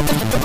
Thank you.